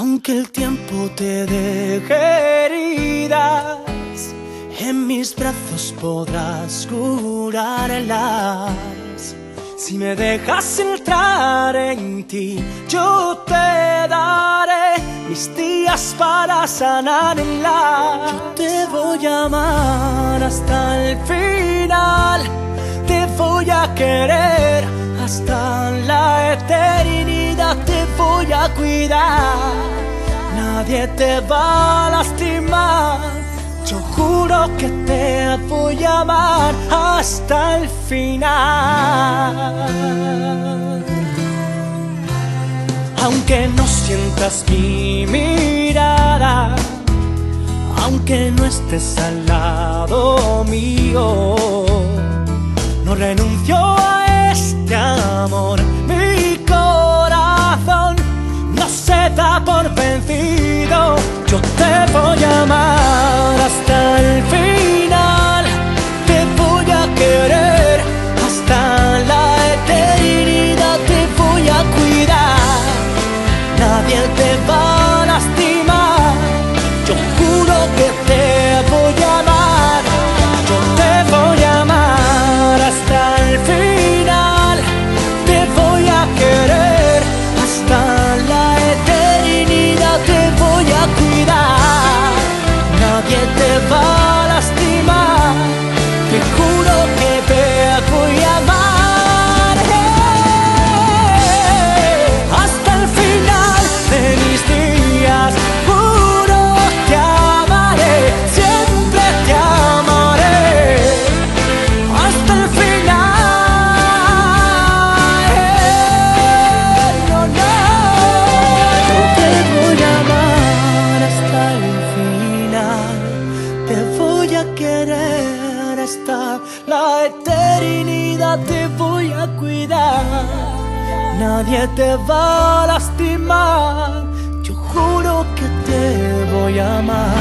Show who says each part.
Speaker 1: Aunque el tiempo te deje heridas, en mis brazos podrás curarlas. Si me dejas entrar en ti, yo te daré mis días para sanarla. Yo te voy a amar hasta el final, te voy a querer hasta cuidar. Nadie te va a lastimar. Yo juro que te voy a amar hasta el final. Aunque no sientas mi mirada, aunque no estés al lado mío, no renuncio juro querer la eternidad. Te voy a cuidar. Nadie te va a lastimar. Yo juro que te voy a amar.